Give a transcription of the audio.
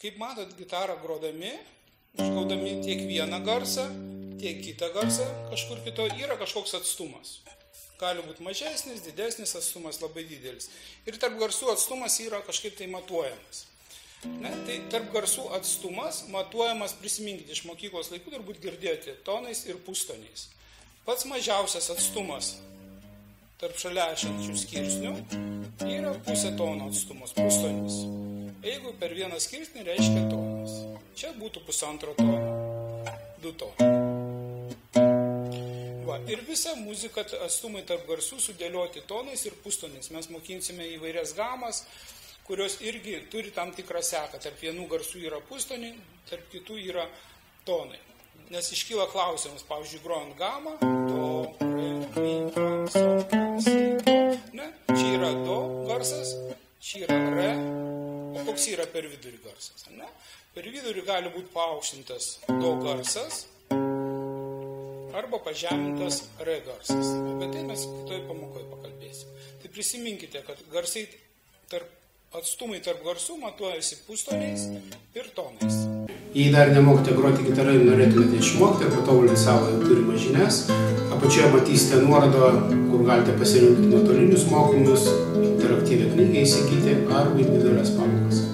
Kaip matot, gitarą grodami, išgaudami tiek vieną garsą, tiek kitą garsą, kažkur kito yra kažkoks atstumas. Gali būti mažesnis, didesnis atstumas, labai didelis. Ir tarp garsų atstumas yra kažkaip tai matuojamas. Ne, tai tarp garsų atstumas matuojamas, prisiminkite, iš mokyklos laikų turbūt girdėjote, tonais ir pustoniais. Pats mažiausias atstumas tarp šalia esančių skirsnių yra pusė tono atstumas, pustonis. Jeigu per vieną skirsnį reiškia tonas. Čia būtų pusantro tono, du tonai. Va, ir visa muzika atstumai tarp garsų sudėlioti tonais ir pustoniais. Mes mokinsime įvairias gamas, kurios irgi turi tam tikrą seką. Tarp vienų garsų yra pustoniai, tarp kitų yra tonai. Nes iškyla klausimas, pavyzdžiui, grojant gamą, do, re, mi, fa, sol, si, do. Ne, čia yra do garsas, čia yra re, o koks yra per vidurį garsas. Ne? Per vidurį gali būti paaukštintas do garsas arba pažemintas re garsas. Apie tai mes kitoj pamokoje pakalbėsim. Tai prisiminkite, kad garsai tarp, atstumai tarp garsų matuojasi pustoniais ir tonais. Jei dar nemokite groti gitarai norėtumėte išmokti ir patobulinti savo turimas žinias, apačioje matysite nuorodą, kur galite pasirinkti nuotolinius mokymus, interaktyvę knygą įsigyti arba individualias pamokas.